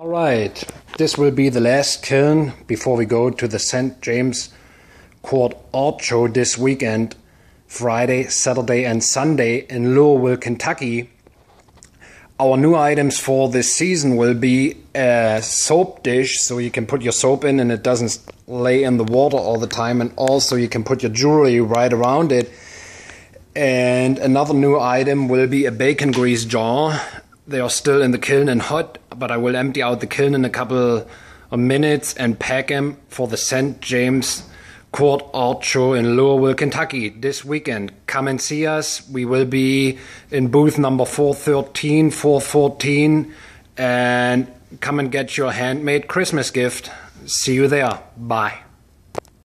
All right, this will be the last kiln before we go to the St. James Court Art Show this weekend, Friday, Saturday, and Sunday in Louisville, Kentucky. Our new items for this season will be a soap dish, so you can put your soap in and it doesn't lay in the water all the time, and also you can put your jewelry right around it. And another new item will be a bacon grease jar they are still in the kiln and hot, but I will empty out the kiln in a couple of minutes and pack them for the St. James Court Art Show in Louisville, Kentucky this weekend. Come and see us. We will be in booth number 413, 414, and come and get your handmade Christmas gift. See you there. Bye.